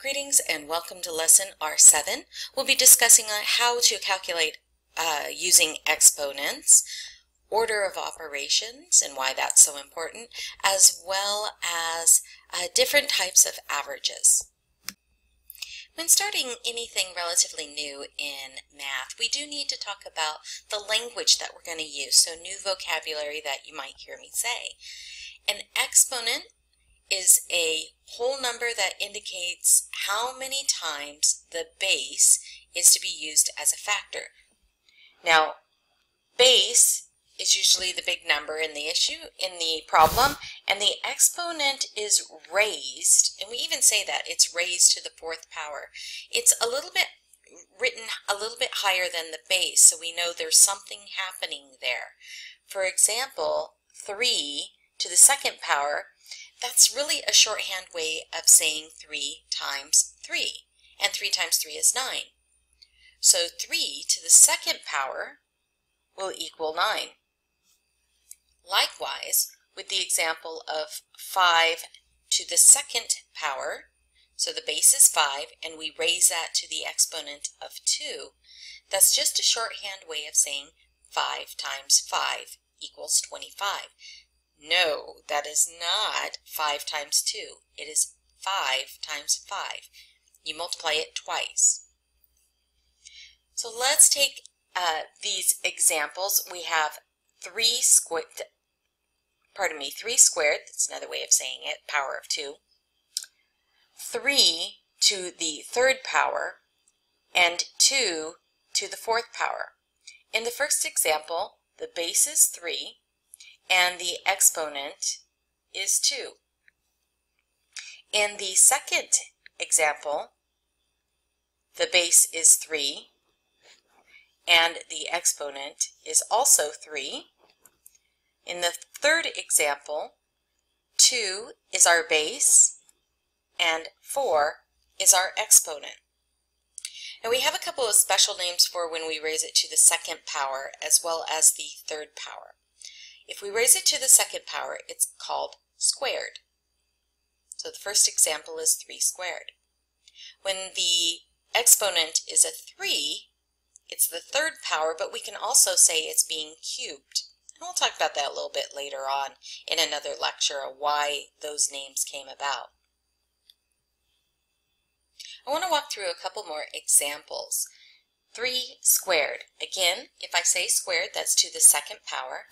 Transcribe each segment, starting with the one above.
Greetings and welcome to lesson R7. We'll be discussing uh, how to calculate uh, using exponents, order of operations and why that's so important, as well as uh, different types of averages. When starting anything relatively new in math, we do need to talk about the language that we're going to use, so new vocabulary that you might hear me say. An exponent is a whole number that indicates how many times the base is to be used as a factor. Now, base is usually the big number in the issue, in the problem, and the exponent is raised, and we even say that, it's raised to the fourth power. It's a little bit written a little bit higher than the base, so we know there's something happening there. For example, 3 to the second power that's really a shorthand way of saying 3 times 3, and 3 times 3 is 9. So 3 to the second power will equal 9. Likewise, with the example of 5 to the second power, so the base is 5, and we raise that to the exponent of 2, that's just a shorthand way of saying 5 times 5 equals 25. No, that is not 5 times 2. It is 5 times 5. You multiply it twice. So let's take uh, these examples. We have 3 squared, pardon me, 3 squared, that's another way of saying it, power of 2. 3 to the third power, and 2 to the fourth power. In the first example, the base is 3, and the exponent is 2. In the second example, the base is 3 and the exponent is also 3. In the third example, 2 is our base and 4 is our exponent. And we have a couple of special names for when we raise it to the second power as well as the third power. If we raise it to the second power, it's called squared. So the first example is 3 squared. When the exponent is a 3, it's the third power, but we can also say it's being cubed. And we'll talk about that a little bit later on in another lecture of why those names came about. I want to walk through a couple more examples. 3 squared. Again, if I say squared, that's to the second power.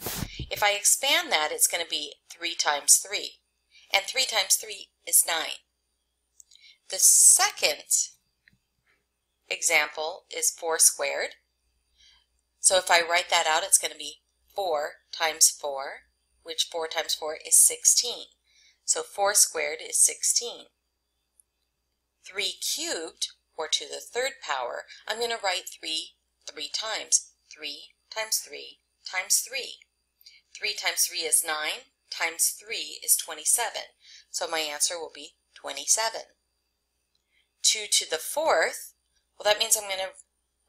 If I expand that, it's going to be 3 times 3. And 3 times 3 is 9. The second example is 4 squared. So if I write that out, it's going to be 4 times 4, which 4 times 4 is 16. So 4 squared is 16. 3 cubed, or to the third power, I'm going to write 3 three times. 3 times 3 times 3. 3 times 3 is 9, times 3 is 27. So my answer will be 27. 2 to the fourth, well that means I'm going to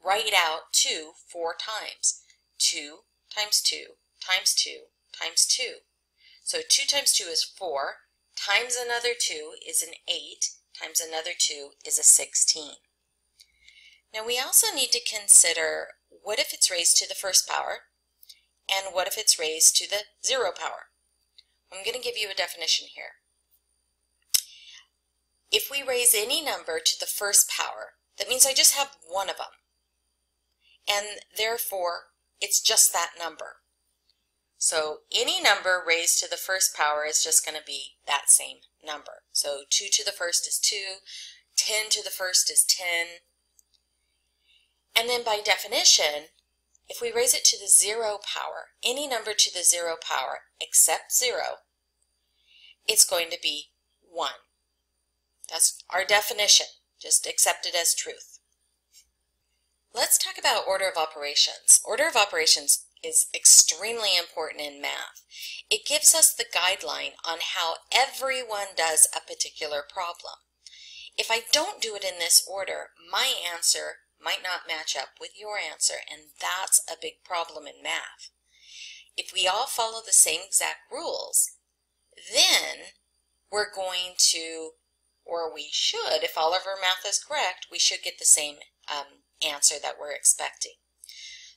write out 2 four times. 2 times 2 times 2 times 2. So 2 times 2 is 4, times another 2 is an 8, times another 2 is a 16. Now we also need to consider what if it's raised to the first power and what if it's raised to the zero power. I'm going to give you a definition here. If we raise any number to the first power, that means I just have one of them. And therefore, it's just that number. So any number raised to the first power is just going to be that same number. So 2 to the first is 2, 10 to the first is 10. And then by definition, if we raise it to the zero power, any number to the zero power except zero, it's going to be 1. That's our definition. Just accept it as truth. Let's talk about order of operations. Order of operations is extremely important in math. It gives us the guideline on how everyone does a particular problem. If I don't do it in this order, my answer might not match up with your answer, and that's a big problem in math. If we all follow the same exact rules, then we're going to or we should, if all of our math is correct, we should get the same um, answer that we're expecting.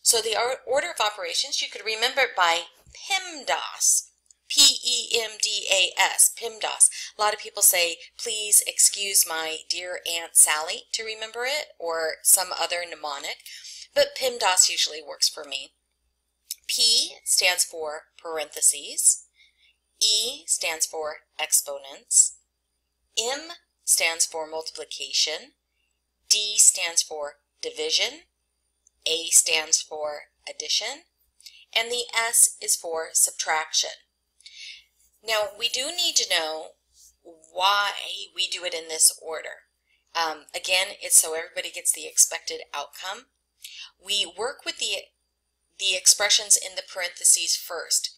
So the order of operations, you could remember it by PEMDAS. P-E-M-D-A-S, PEMDAS. A lot of people say, please excuse my dear Aunt Sally to remember it, or some other mnemonic, but PEMDAS usually works for me. P stands for parentheses. E stands for exponents. M stands for multiplication. D stands for division. A stands for addition. And the S is for subtraction. Now, we do need to know why we do it in this order. Um, again, it's so everybody gets the expected outcome. We work with the, the expressions in the parentheses first.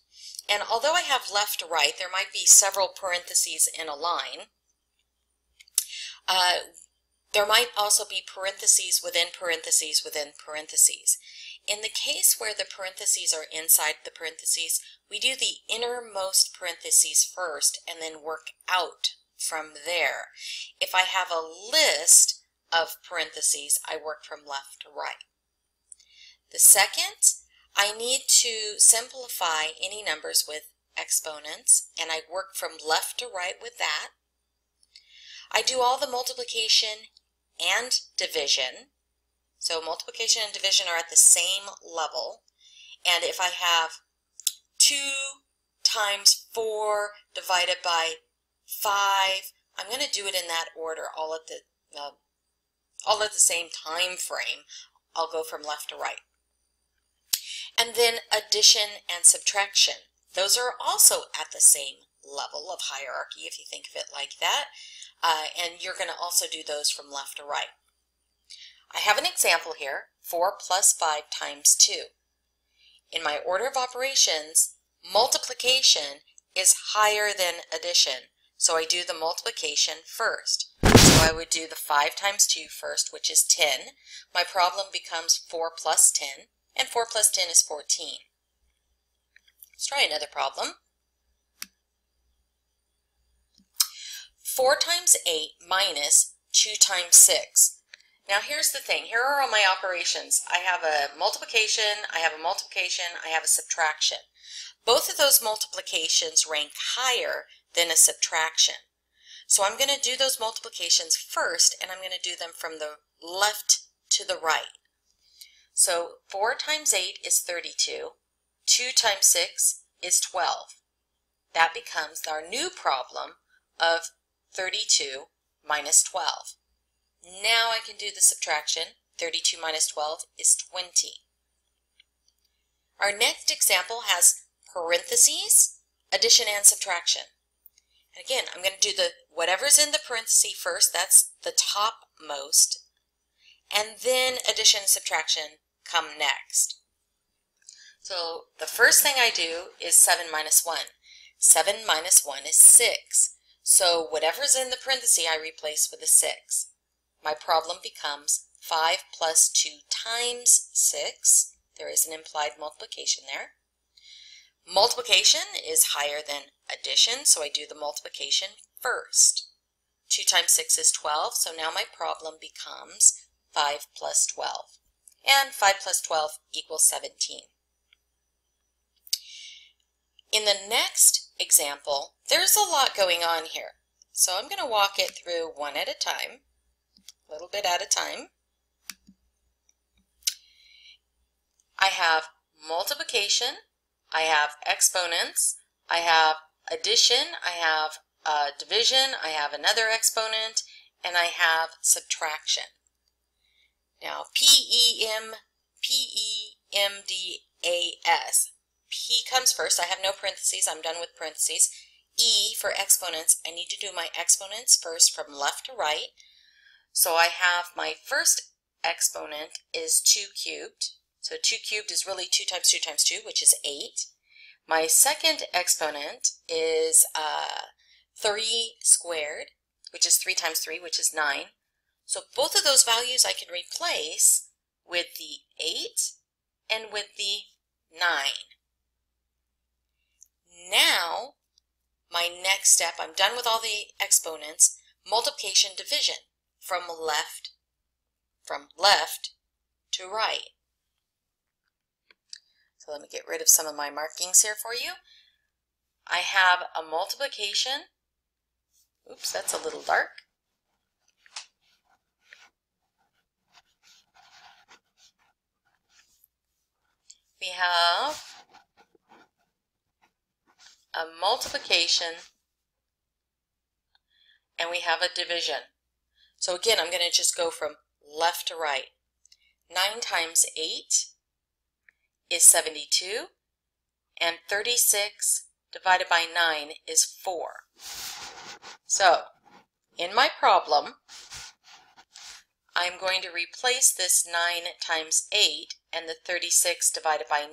And although I have left to right, there might be several parentheses in a line. Uh, there might also be parentheses within parentheses within parentheses. In the case where the parentheses are inside the parentheses, we do the innermost parentheses first and then work out from there. If I have a list of parentheses, I work from left to right. The second, I need to simplify any numbers with exponents, and I work from left to right with that. I do all the multiplication and division. So multiplication and division are at the same level. And if I have 2 times 4 divided by 5, I'm going to do it in that order all at the uh, all at the same time frame. I'll go from left to right. And then addition and subtraction. Those are also at the same level of hierarchy, if you think of it like that. Uh, and you're going to also do those from left to right. I have an example here, 4 plus 5 times 2. In my order of operations, multiplication is higher than addition, so I do the multiplication first. So I would do the 5 times 2 first, which is 10. My problem becomes 4 plus 10, and 4 plus 10 is 14. Let's try another problem. 4 times 8 minus 2 times 6. Now here's the thing. Here are all my operations. I have a multiplication, I have a multiplication, I have a subtraction. Both of those multiplications rank higher than a subtraction. So I'm going to do those multiplications first, and I'm going to do them from the left to the right. So 4 times 8 is 32. 2 times 6 is 12. That becomes our new problem of 32 minus 12. Now I can do the subtraction. 32 minus 12 is 20. Our next example has parentheses, addition and subtraction. And again, I'm going to do the whatever's in the parenthesis first, that's the topmost, and then addition and subtraction come next. So the first thing I do is 7 minus 1. 7 minus 1 is 6. So whatever's in the parenthesis I replace with a 6. My problem becomes 5 plus 2 times 6. There is an implied multiplication there. Multiplication is higher than addition, so I do the multiplication first. 2 times 6 is 12, so now my problem becomes 5 plus 12. And 5 plus 12 equals 17. In the next example, there's a lot going on here. So I'm going to walk it through one at a time, a little bit at a time. I have multiplication, I have exponents, I have addition, I have uh, division, I have another exponent, and I have subtraction. Now, P-E-M, P-E-M-D-A-S. P comes first. I have no parentheses. I'm done with parentheses. E for exponents. I need to do my exponents first from left to right. So I have my first exponent is 2 cubed. So 2 cubed is really 2 times 2 times 2, which is 8. My second exponent is uh, 3 squared, which is 3 times 3, which is 9. So both of those values I can replace with the 8 and with the 9. Now, my next step, I'm done with all the exponents. multiplication division from left from left to right. So let me get rid of some of my markings here for you. I have a multiplication. Oops, that's a little dark. We have a multiplication and we have a division. So again, I'm going to just go from left to right. 9 times 8 is 72, and 36 divided by 9 is 4. So, in my problem, I'm going to replace this 9 times 8 and the 36 divided by 9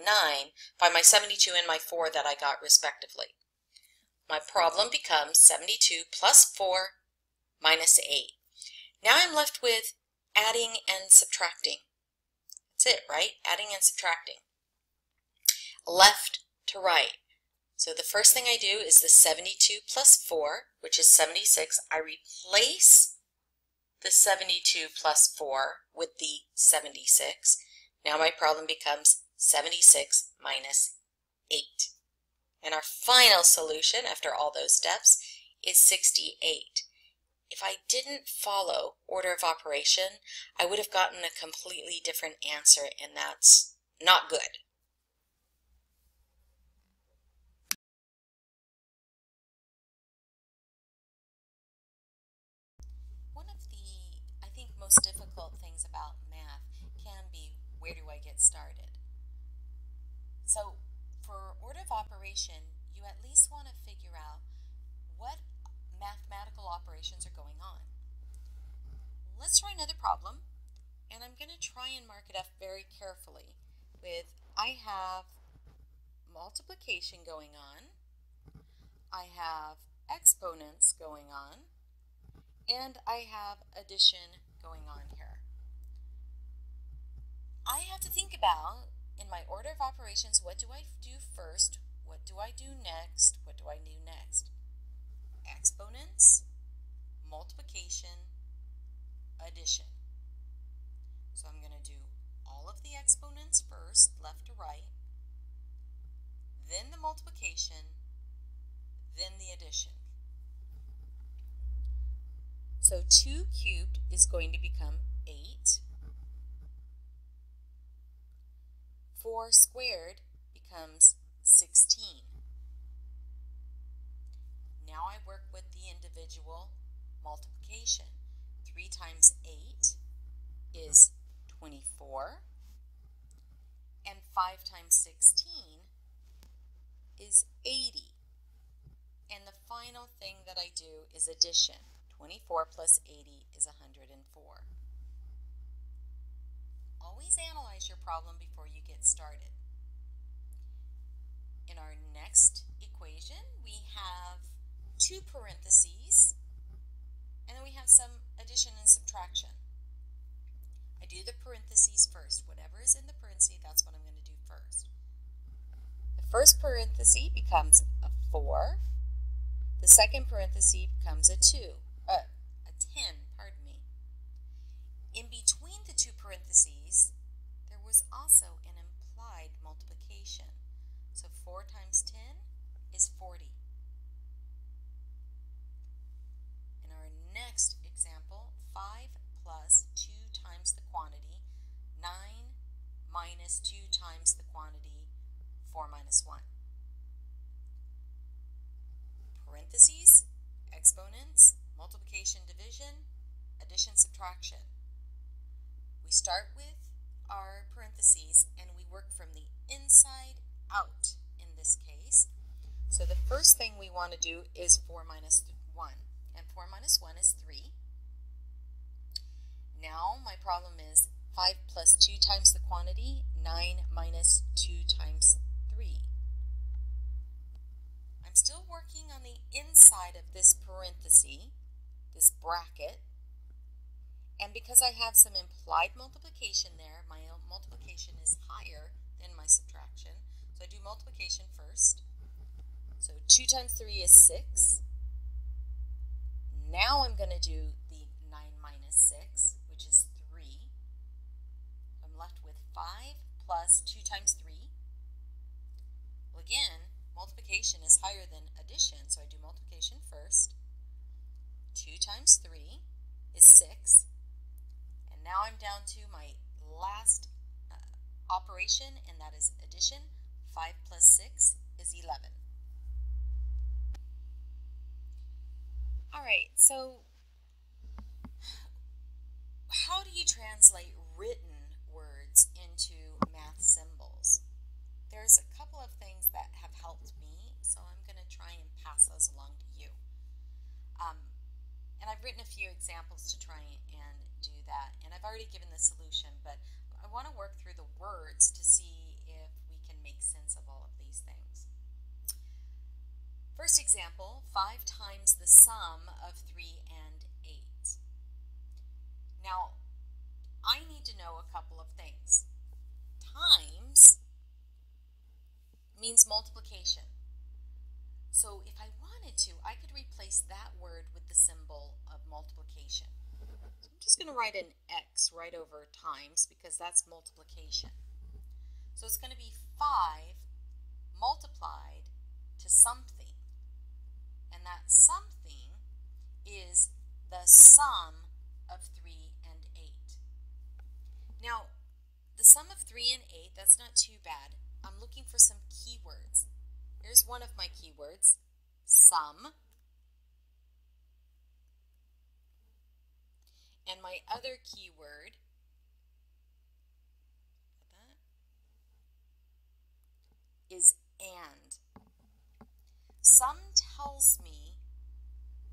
by my 72 and my 4 that I got respectively. My problem becomes 72 plus 4 minus 8. Now I'm left with adding and subtracting. That's it, right? Adding and subtracting. Left to right. So the first thing I do is the 72 plus 4, which is 76. I replace the 72 plus 4 with the 76. Now my problem becomes 76 minus 8. And our final solution after all those steps is 68. If I didn't follow order of operation, I would have gotten a completely different answer, and that's not good. One of the, I think, most difficult things about math can be where do I get started? So for order of operation, you at least want to figure out what mathematical operations are going on. Let's try another problem, and I'm going to try and mark it up very carefully with I have multiplication going on, I have exponents going on, and I have addition going on here. I have to think about, in my order of operations, what do I do first, what do I do next, what do I do next? exponents, multiplication, addition. So I'm going to do all of the exponents first, left to right, then the multiplication, then the addition. So 2 cubed is going to become 8. 4 squared becomes 16. Now I work with the individual multiplication. 3 times 8 is 24. And 5 times 16 is 80. And the final thing that I do is addition. 24 plus 80 is 104. Always analyze your problem before you get started. In our next equation, we have two parentheses, and then we have some addition and subtraction. I do the parentheses first. Whatever is in the parentheses, that's what I'm going to do first. The first parenthesis becomes a 4. The second parenthesis becomes a 2, uh, a 10, pardon me. In between parentheses, there was also an implied multiplication. So 4 times 10 is 40. In our Next example, 5 plus 2 times the quantity, 9 minus 2 times the quantity, 4 minus 1. Parentheses, exponents, multiplication, division, addition, subtraction. We start with our parentheses and we work from the inside out in this case. So the first thing we want to do is 4 minus 1. And 4 minus 1 is 3. Now my problem is 5 plus 2 times the quantity, 9 minus 2 times 3. I'm still working on the inside of this parenthesis, this bracket, and because I have some implied multiplication there, my multiplication is higher than my subtraction. So I do multiplication first. So 2 times 3 is 6. Now I'm going to do the 9 minus 6, which is 3. I'm left with 5 plus 2 times 3. Well, again, multiplication is higher than addition, so I do multiplication first. 2 times 3 is 6. And now I'm down to my last uh, operation, and that is addition. 5 plus 6 is 11. All right, so how do you translate written words into math symbols? There's a couple of things that have helped me, so I'm going to try and pass those along to you. Um, and I've written a few examples to try and do that, and I've already given the solution, but I want to work through the words to see if we can make sense of all of these things. First example, 5 times the sum of 3 and 8. Now, I need to know a couple of things. Times means multiplication. So if I wanted to, I could replace that word with the symbol of multiplication. So I'm just going to write an X right over times because that's multiplication. So it's going to be 5 multiplied to something and that something is the sum of 3 and 8. Now, the sum of 3 and 8, that's not too bad. I'm looking for some keywords. Here's one of my keywords, sum. And my other keyword is and. Sum tells me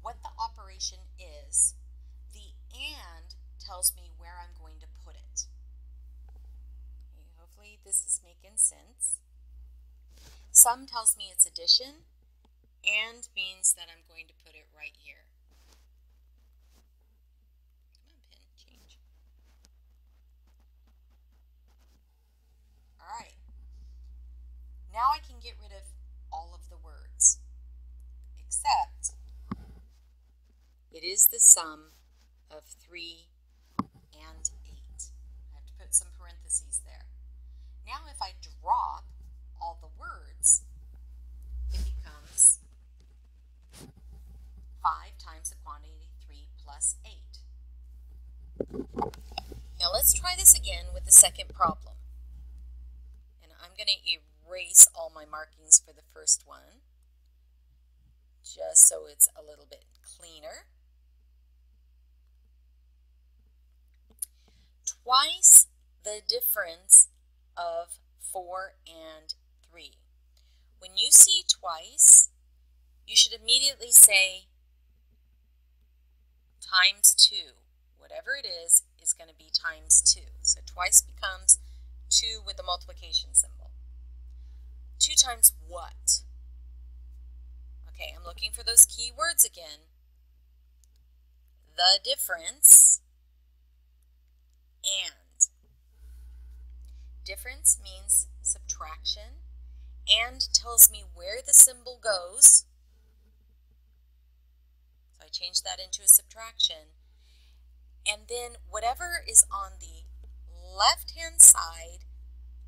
what the operation is. The AND tells me where I'm going to put it. Hopefully this is making sense. Sum tells me it's addition. AND means that I'm going to put it right here. Come on, pen, change. All right. Now I can get rid of all of the words, except it is the sum of 3 and 8. I have to put some parentheses there. Now if I drop all the words, it becomes 5 times the quantity 3 plus 8. Now let's try this again with the second problem. Going to erase all my markings for the first one, just so it's a little bit cleaner. Twice the difference of 4 and 3. When you see twice, you should immediately say times 2. Whatever it is, is going to be times 2. So twice becomes 2 with the multiplication symbol. 2 times what? Okay, I'm looking for those key words again. The difference and. Difference means subtraction and tells me where the symbol goes. So I change that into a subtraction. And then whatever is on the left-hand side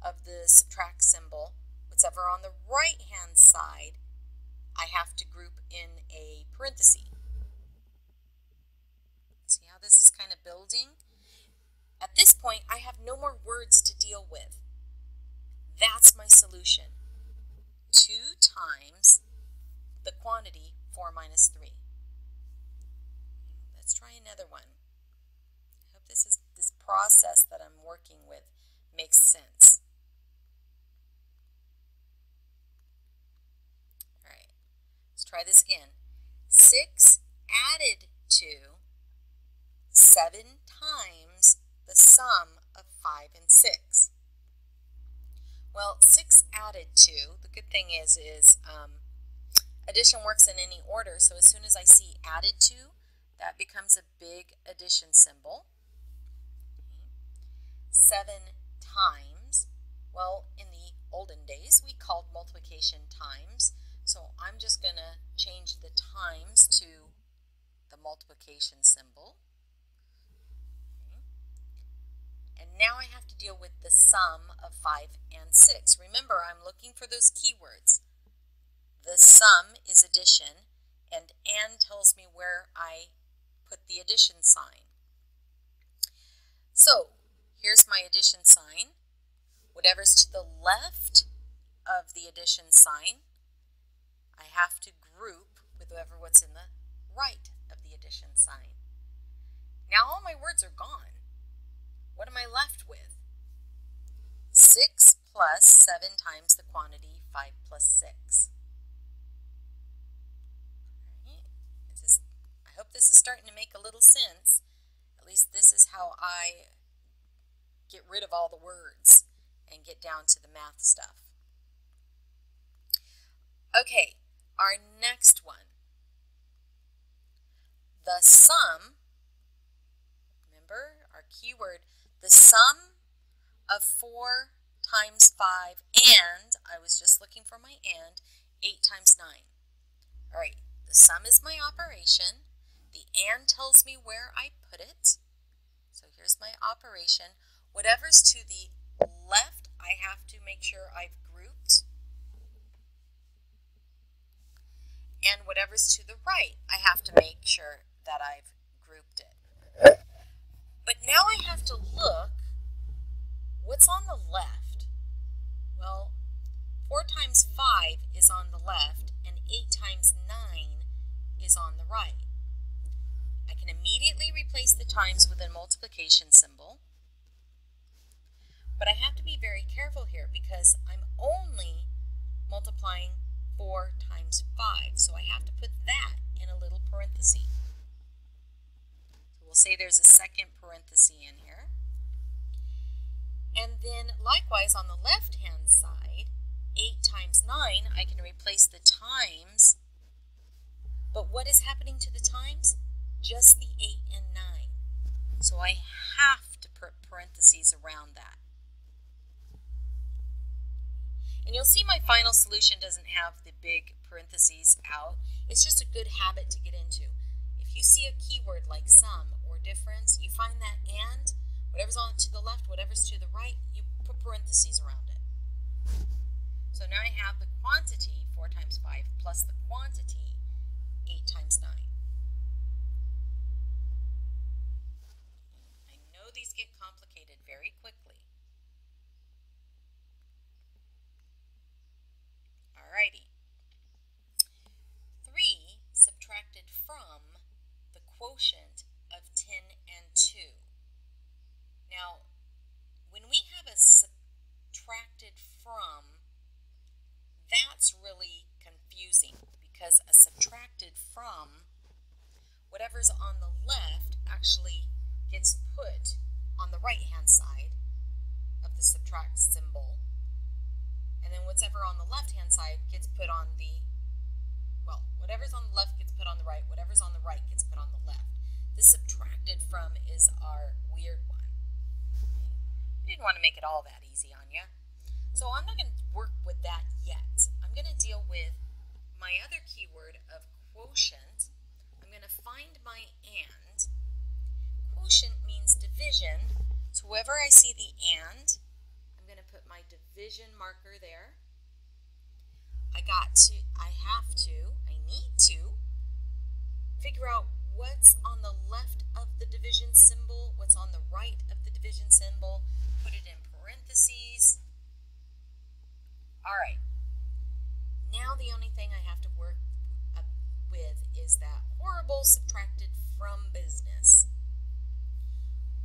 of the subtract symbol what's ever on the right hand side, I have to group in a parenthesis. See how this is kind of building? At this point, I have no more words to deal with. That's my solution. 2 times the quantity 4 minus 3. Let's try another one. I hope this is this process that I'm working with makes sense. Let's try this again. 6 added to 7 times the sum of 5 and 6. Well, 6 added to, the good thing is, is um, addition works in any order, so as soon as I see added to, that becomes a big addition symbol. 7 times, well, in the olden days, we called multiplication times, I'm just going to change the times to the multiplication symbol. And now I have to deal with the sum of 5 and 6. Remember, I'm looking for those keywords. The sum is addition, and and tells me where I put the addition sign. So, here's my addition sign. Whatever's to the left of the addition sign, I have to group with whoever what's in the right of the addition sign. Now all my words are gone. What am I left with? 6 plus 7 times the quantity 5 plus 6. Is, I hope this is starting to make a little sense. At least this is how I get rid of all the words and get down to the math stuff. Okay, our next one. The sum, remember our keyword, the sum of 4 times 5 and, I was just looking for my and, 8 times 9. All right, the sum is my operation. The and tells me where I put it. So here's my operation. Whatever's to the left, I have to make sure I've grouped. And whatever's to the right, I have to make sure that I've grouped it. But now I have to look what's on the left. Well, 4 times 5 is on the left and 8 times 9 is on the right. I can immediately replace the times with a multiplication symbol. But I have to be very careful here because I'm only multiplying 4 times 5. So I have to put that in a little parenthesis. So we'll say there's a second parenthesis in here. And then likewise on the left-hand side, 8 times 9, I can replace the times. But what is happening to the times? Just the 8 and 9. So I have to put parentheses around that. And you'll see my final solution doesn't have the big parentheses out. It's just a good habit to get into. If you see a keyword like sum or difference, you find that and, whatever's on to the left, whatever's to the right, you put parentheses around it. So now I have the quantity, 4 times 5, plus the quantity, 8 times 9. I know these get complicated very quickly. Alrighty. 3 subtracted from the quotient of 10 and 2. Now, when we have a subtracted from, that's really confusing because a subtracted from, whatever's on the left actually gets put on the right hand side of the subtract symbol and then whatever on the left-hand side gets put on the, well, whatever's on the left gets put on the right, whatever's on the right gets put on the left. The subtracted from is our weird one. I didn't want to make it all that easy on you. So I'm not going to work with that yet. I'm going to deal with my other keyword of quotient. I'm going to find my and. Quotient means division. So wherever I see the and, going to put my division marker there. I got to, I have to, I need to figure out what's on the left of the division symbol, what's on the right of the division symbol, put it in parentheses. All right. Now the only thing I have to work with is that horrible subtracted from business.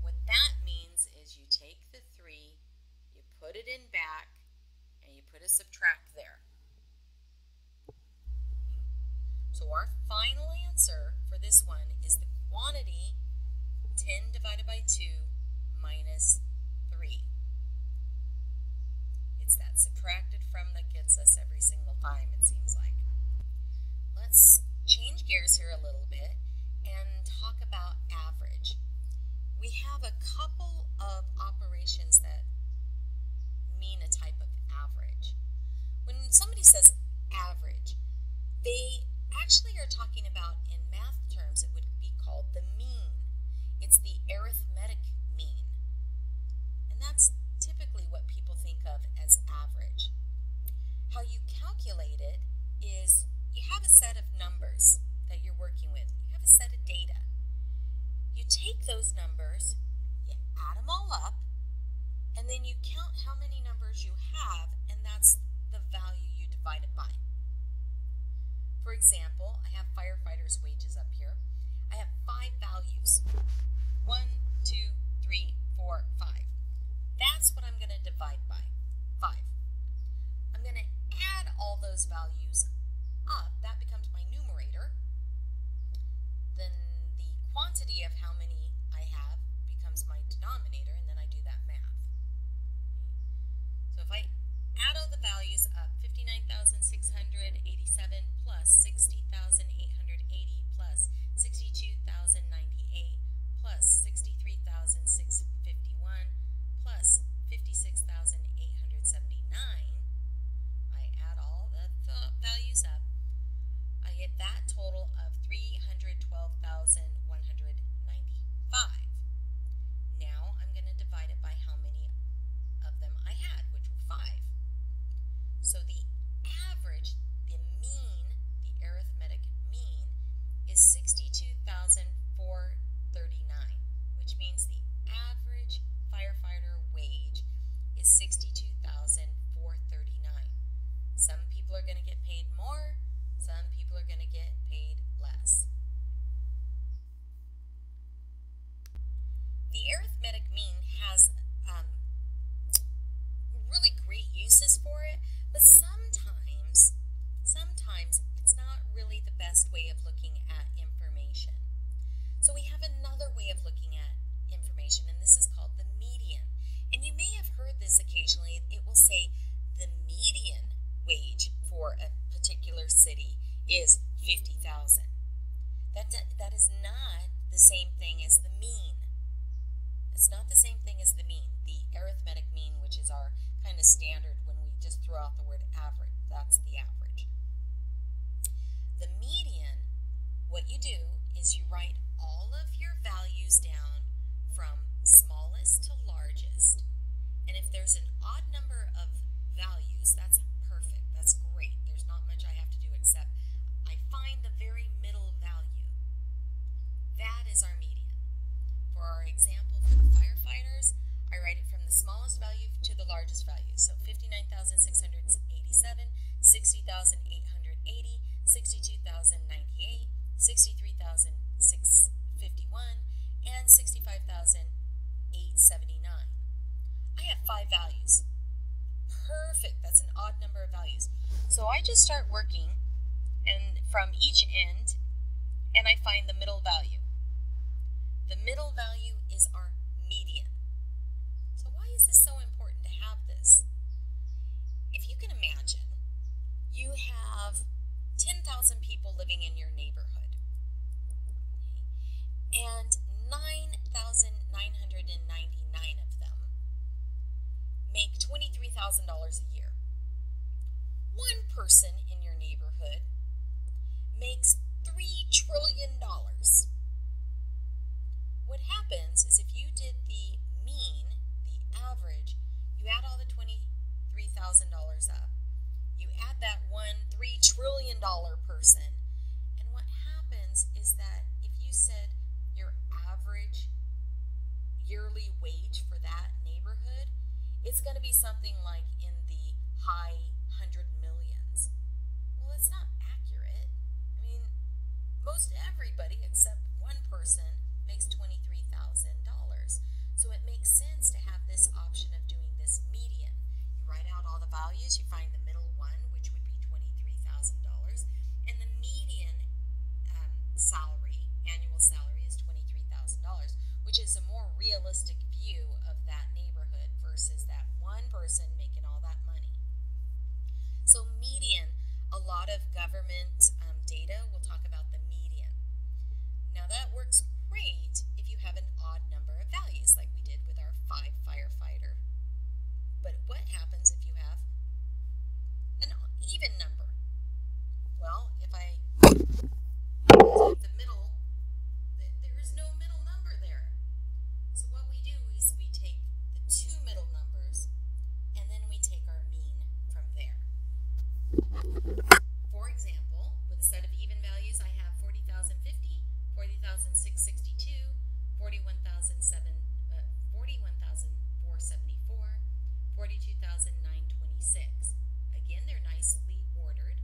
What that means is you take the 3 put it in back, and you put a subtract there. So our final answer for this one is the quantity 10 divided by 2 minus 3. It's that subtracted from that gets us every single time, it seems like. Let's change gears here a little bit and talk about average. We have a couple of operations that mean a type of average. When somebody says average, They actually are talking about, in math terms, it would be called the mean. It's the arithmetic mean. And that's typically what people think of as average. How you calculate it is you have a set of numbers that you're working with. You have a set of data. You take those numbers, you add them all up, and then you count how many numbers you have, and that's the value you divide it by. For example, I have firefighters' wages up here. I have five values. One, two, three, four, five. That's what I'm going to divide by. Five. I'm going to add all those values up. That becomes my numerator. Then the quantity of how many I have becomes my denominator, and then I do that math. So if I add all the values up, 59,687 plus 60,880 plus 62,098 plus 63,651 plus 56,879, I add all the th values up, I get that total of 312,195. Now I'm going to divide it by how many of them I had, which were five. So the average, the mean, the arithmetic mean, is 62,439, which means the average firefighter wage is 62,439. Some people are going to get paid more, some people are going to get paid less. The arithmetic mean has um, really great uses for it, but sometimes, sometimes it's not really the best way of looking at information. So we have another way of looking at information, and this is called the median. And you may have heard this occasionally. It will say the median wage for a particular city is 50,000. That, that is not the same thing as the mean. It's not the same thing as the mean. The arithmetic mean, which is our kind of standard when we just throw out the word average, that's the average. The median, what you do is you write all of your values down from smallest to largest. And if there's an odd number of values, that's perfect. That's great. There's not much I have to do except I find the very middle value. That is our median. For our example for the firefighters, I write it from the smallest value to the largest value. So 59,687, 60,880, 62,098, 63,651, and 65,879. I have five values. Perfect. That's an odd number of values. So I just start working and from each end and I find the middle value. The middle value is our median. So why is this so important to have this? If you can imagine, you have 10,000 people living in your neighborhood. And 9,999 of them make $23,000 a year. One person in your neighborhood makes $3 trillion. What did the mean, the average, you add all the $23,000 up, you add that one $3 trillion person, and what happens is that if you said your average yearly wage for that neighborhood, it's going to be something like in the high hundred millions. Well, it's not accurate. I mean, most everybody except one person makes $23,000. So it makes sense to have this option of doing this median. You write out all the values, you find the middle one, which would be $23,000, and the median um, salary, annual salary, is $23,000, which is a more realistic view of that neighborhood versus that one person making all that money. So median, a lot of government um, data will talk about the median. Now that works great if you have an odd number of values like we did with our five firefighter. But what happens if you have an even number? Well, if I take the middle, there is no middle number there. So what we do is we take the two middle numbers and then we take our mean from there. For example, with a set of even values, I have 40,050, 40,662, 41,007, uh, 41,474, 42,926. Again, they're nicely ordered.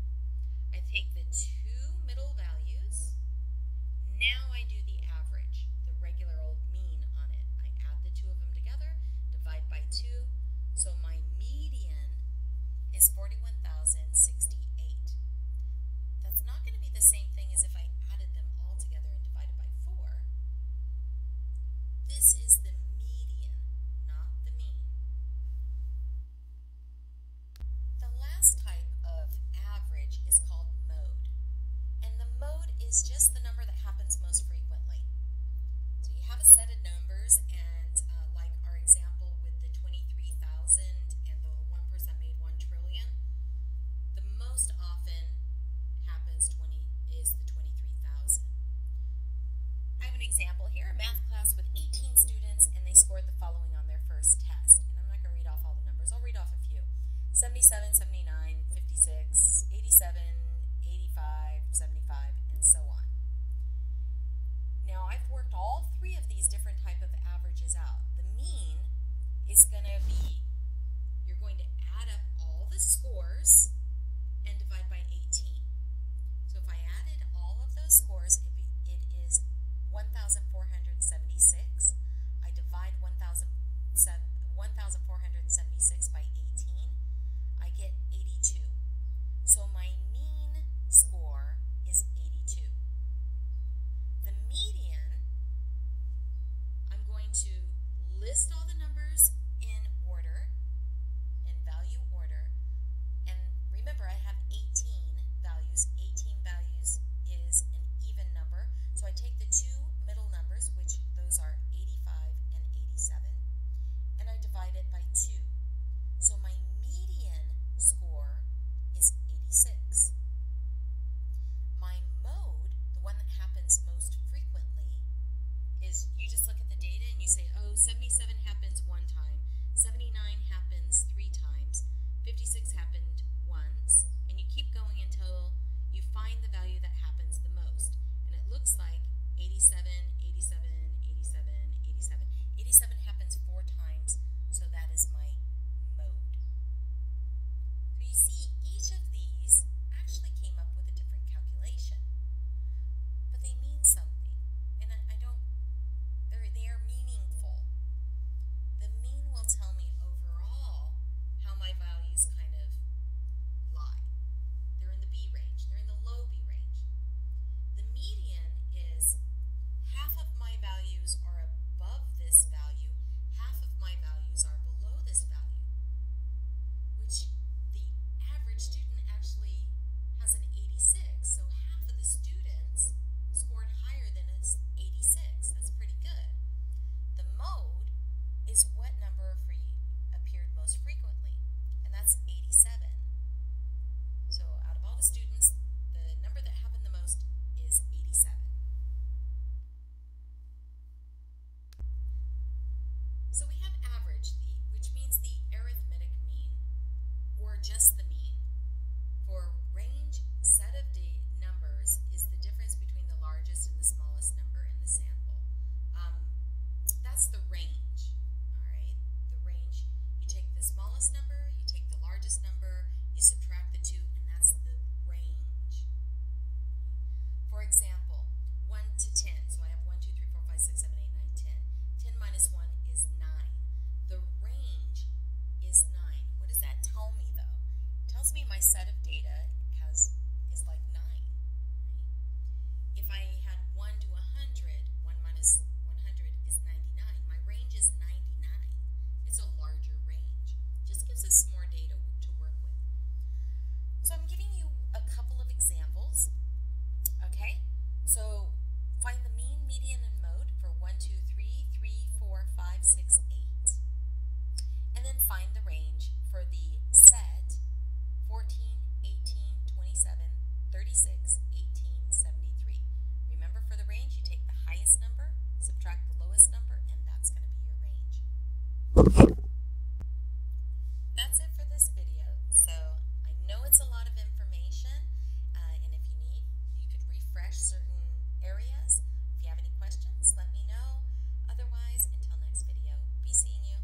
I take the two middle values. Now I do the average, the regular old mean on it. I add the two of them together, divide by two. So my median is 41,068. That's not going to be the same thing as if I added them all together and divided by 4. This is the median, not the mean. The last type of average is called mode. And the mode is just the number that happens most frequently. So you have a set of numbers, and uh, like our example with the 23,000 and the 1% made 1 trillion, the most often happens 20 is the 23,000. I have an example here, a math class with 18 students, and they scored the following on their first test. And I'm not going to read off all the numbers, I'll read off a few 77, 79, 56, 87, 85, 75, and so on. Now, I've worked all three of these different type of averages out. The mean is going to be, you're going to add up all the scores and divide by 18. So if I added all of those scores, it, be, it is 1,476. I divide 1,000 1,476 by 18. I get 82. So my mean score is 82. The median, I'm going to list all the numbers in order, in value order, and remember I have 18 values. 18 values is an even number. So I take the two middle numbers, which those are 85 and 87, and I divide it by 2. So my median score is 86. My mode, the one that happens most frequently, is you just look at the data and you say, oh, 77 happens one time, 79 happens three times, 56 happened once, and you keep going until you find the value that happens the most. And it looks like 87, 87, 87, 87. 87 happens four times, so that is my mode. So you see, each of these actually came up with a different calculation, but they mean something, and I, I don't. They're they are meaningful. The mean will tell me overall how my values kind of lie. They're in the B range. They're in the low B range. The median is half of my values are above this value, half of my values are below this value, which the average student actually has an 86. So half of the students scored higher than an 86. That's pretty good. The mode is what number free appeared most frequently, and that's 87. So out of all the students, the number that happened the most is 87. So we have average, the, which means the arithmetic mean, or just the mean. For range, set of d numbers is the difference between the largest and the smallest number in the sample. Um, that's the range, all right? The range, you take the smallest number, you take the largest number, you subtract the two, and that's the range. For example, 1 to 10. So I have 1, 2, 3, 4, 5, 6, 7, 8, 9, 10. 10 minus 1 is 9. The range is 9. What does that tell me, though? It tells me my set of data has is like 9. Right? If I had 1 to 100, 1 minus 100 is 99. My range is 99. It's a larger range. Just gives us more data to work with. So I'm giving you a couple of examples. Okay? So find the mean, median, and mode for 1, 2, 3, 3, 4, 5, 6, 8. And then find the range for the set 14, 18, 27, 36, 18, 73. Remember for the range, you take the highest number, subtract the lowest number, and that's going to be your range. That's it for this video. So I know it's a lot of information, uh, and if you need, you could refresh certain areas. If you have any questions, let me know. Otherwise, until next video, be seeing you.